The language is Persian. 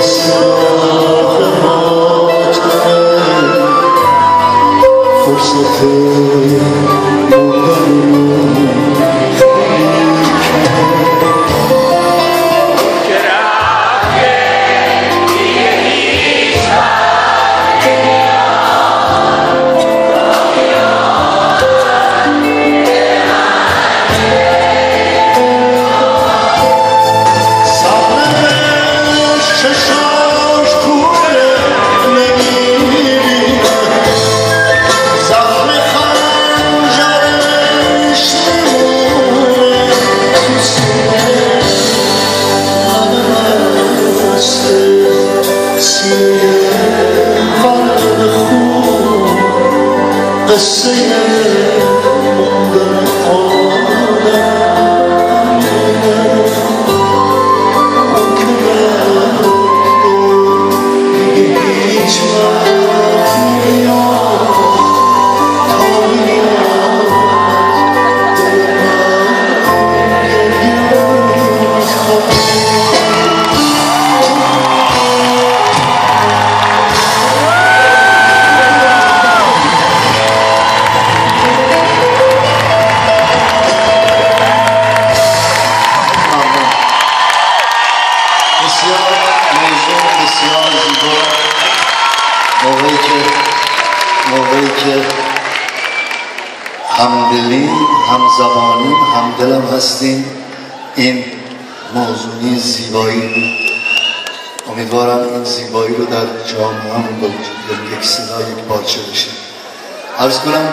Christ. sinners. این موضوعی زیبایی امیدوارم این زیبایی رو در جامعه هم با یک صدا یک پارچه بشه. عرض کنم